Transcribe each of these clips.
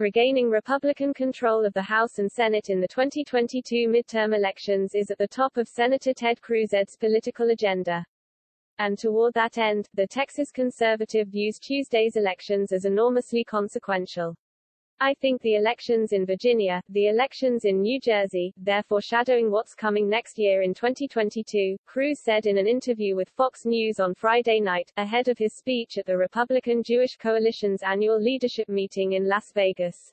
regaining Republican control of the House and Senate in the 2022 midterm elections is at the top of Senator Ted Cruz's political agenda. And toward that end, the Texas conservative views Tuesday's elections as enormously consequential. I think the elections in Virginia, the elections in New Jersey, they're foreshadowing what's coming next year in 2022, Cruz said in an interview with Fox News on Friday night, ahead of his speech at the Republican Jewish Coalition's annual leadership meeting in Las Vegas.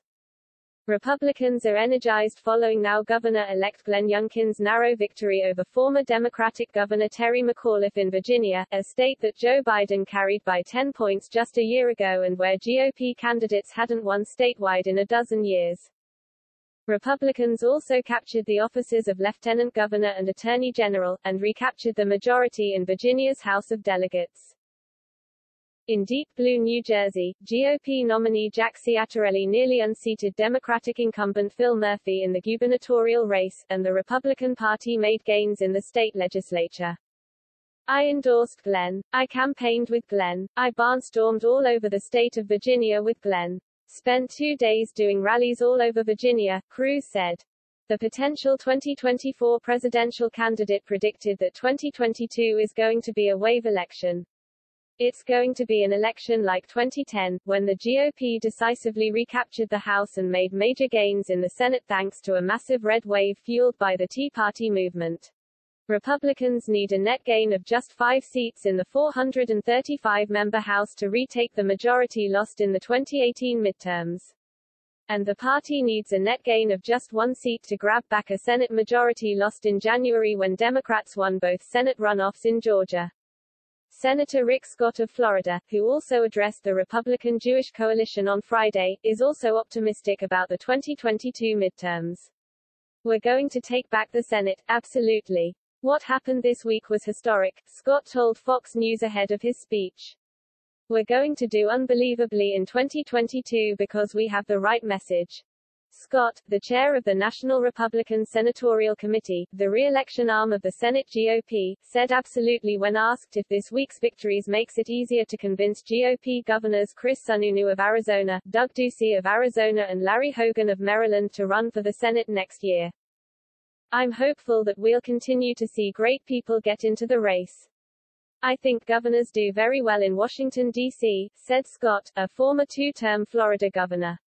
Republicans are energized following now Governor-elect Glenn Youngkin's narrow victory over former Democratic Governor Terry McAuliffe in Virginia, a state that Joe Biden carried by 10 points just a year ago and where GOP candidates hadn't won statewide in a dozen years. Republicans also captured the offices of Lieutenant Governor and Attorney General, and recaptured the majority in Virginia's House of Delegates. In deep blue New Jersey, GOP nominee Jack Ciattarelli nearly unseated Democratic incumbent Phil Murphy in the gubernatorial race, and the Republican Party made gains in the state legislature. I endorsed Glenn. I campaigned with Glenn. I barnstormed all over the state of Virginia with Glenn. Spent two days doing rallies all over Virginia, Cruz said. The potential 2024 presidential candidate predicted that 2022 is going to be a wave election. It's going to be an election like 2010, when the GOP decisively recaptured the House and made major gains in the Senate thanks to a massive red wave fueled by the Tea Party movement. Republicans need a net gain of just five seats in the 435-member House to retake the majority lost in the 2018 midterms. And the party needs a net gain of just one seat to grab back a Senate majority lost in January when Democrats won both Senate runoffs in Georgia. Senator Rick Scott of Florida, who also addressed the Republican Jewish Coalition on Friday, is also optimistic about the 2022 midterms. We're going to take back the Senate, absolutely. What happened this week was historic, Scott told Fox News ahead of his speech. We're going to do unbelievably in 2022 because we have the right message. Scott, the chair of the National Republican Senatorial Committee, the re-election arm of the Senate GOP, said absolutely when asked if this week's victories makes it easier to convince GOP governors Chris Sununu of Arizona, Doug Ducey of Arizona and Larry Hogan of Maryland to run for the Senate next year. I'm hopeful that we'll continue to see great people get into the race. I think governors do very well in Washington, D.C., said Scott, a former two-term Florida governor.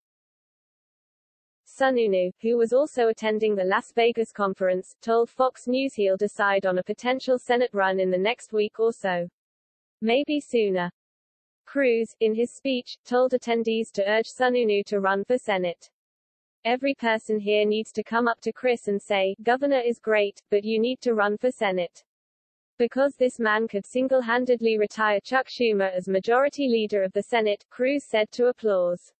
Sununu, who was also attending the Las Vegas conference, told Fox News he'll decide on a potential Senate run in the next week or so. Maybe sooner. Cruz, in his speech, told attendees to urge Sununu to run for Senate. Every person here needs to come up to Chris and say, Governor is great, but you need to run for Senate. Because this man could single-handedly retire Chuck Schumer as Majority Leader of the Senate, Cruz said to applause.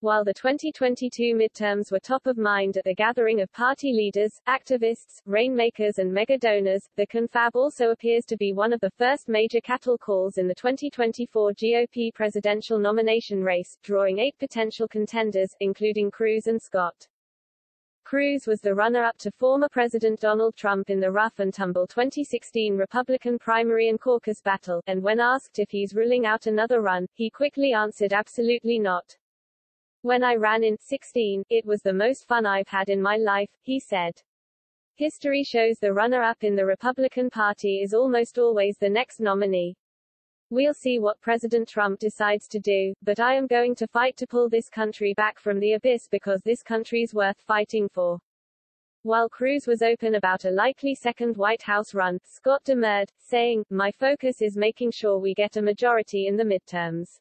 While the 2022 midterms were top of mind at the gathering of party leaders, activists, rainmakers and mega donors, the confab also appears to be one of the first major cattle calls in the 2024 GOP presidential nomination race, drawing eight potential contenders, including Cruz and Scott. Cruz was the runner-up to former President Donald Trump in the rough-and-tumble 2016 Republican primary and caucus battle, and when asked if he's ruling out another run, he quickly answered absolutely not. When I ran in 16, it was the most fun I've had in my life, he said. History shows the runner-up in the Republican Party is almost always the next nominee. We'll see what President Trump decides to do, but I am going to fight to pull this country back from the abyss because this country's worth fighting for. While Cruz was open about a likely second White House run, Scott demurred, saying, My focus is making sure we get a majority in the midterms.